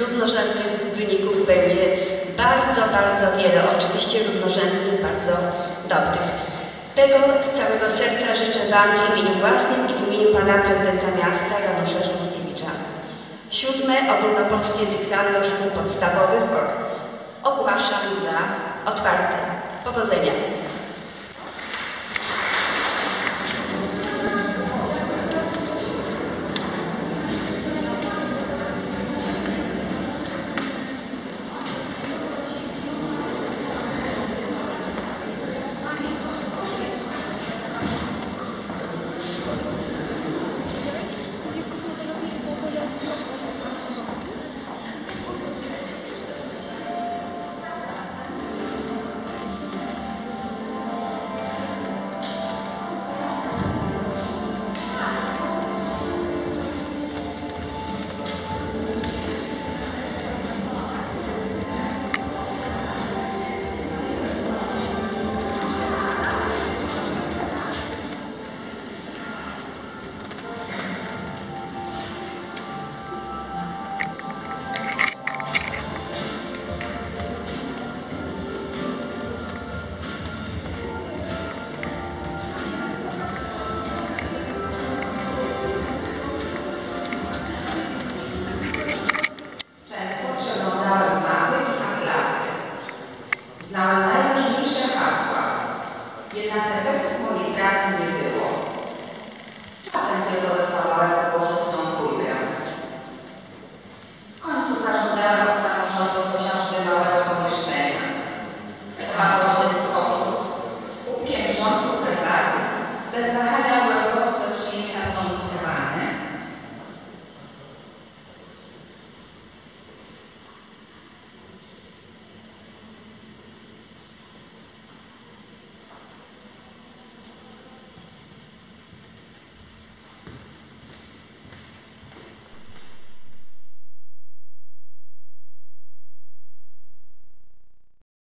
równorzędnych wyników będzie bardzo, bardzo wiele, oczywiście równorzędnych, bardzo dobrych. Tego z całego serca życzę Wam w imieniu własnym i w imieniu Pana Prezydenta Miasta Janusza Żółkiewicza. Siódme ogólnopolskie dyktando szkół podstawowych ogłaszam za otwarte. Powodzenia! Znałem najważniejsze hasła, jednak efektów mojej pracy nie